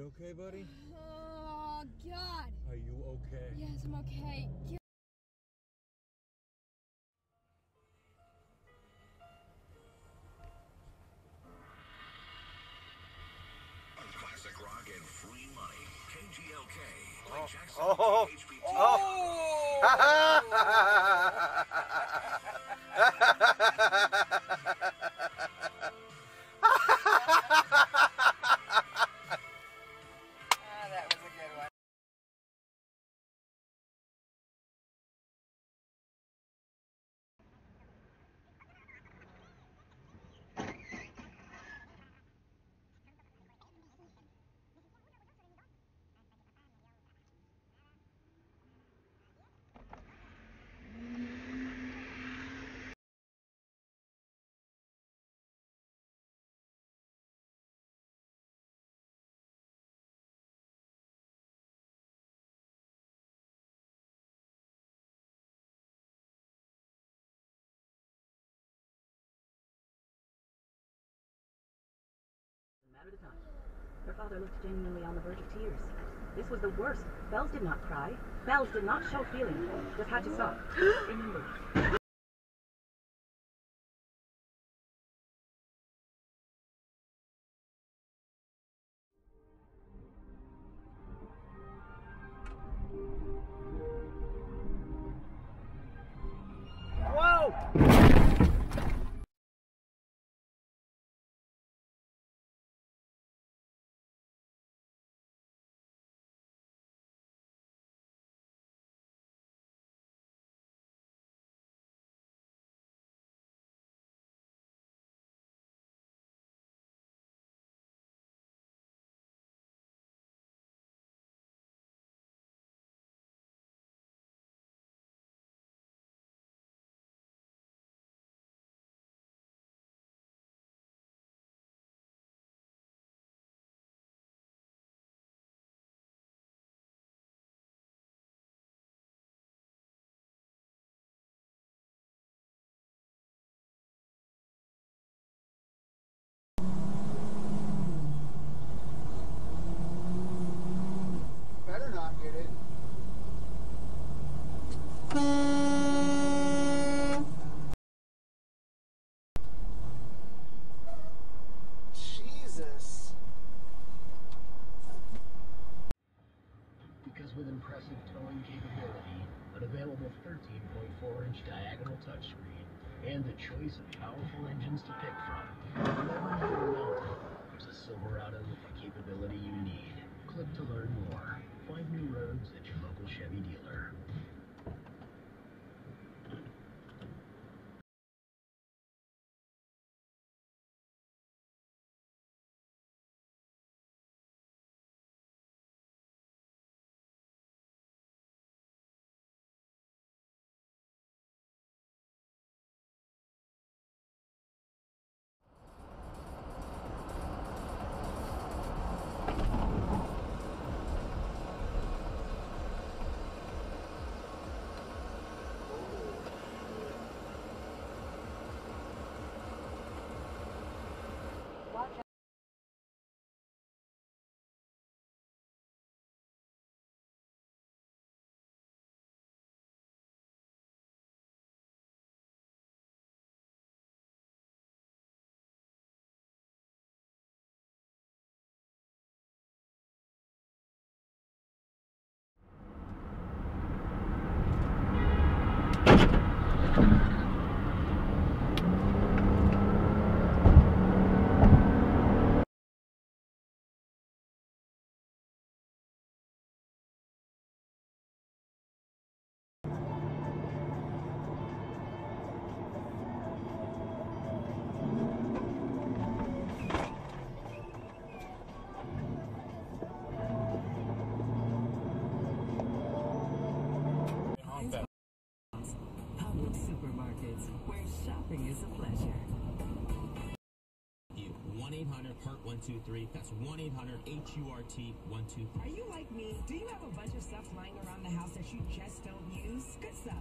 You okay, buddy? Oh, God. Are you okay? Yes, I'm okay. God. Classic rock and free money. KGLK. Like oh. Jackson, Oh. HBT. that oh. oh! matter of time. Her father looked genuinely on the verge of tears. This was the worst. Bells did not cry. Bells did not show feeling. Just had to stop. available 13.4 inch diagonal touchscreen, and a choice of powerful engines to pick from, wherever you're mounted, there's a Silverado with the capability you need. Click to learn more. Find new roads at your local Chevy dealer. Where shopping is a pleasure. 1 800 HURT 123. That's 1 800 H U R T 123. Are you like me? Do you have a bunch of stuff lying around the house that you just don't use? Good stuff.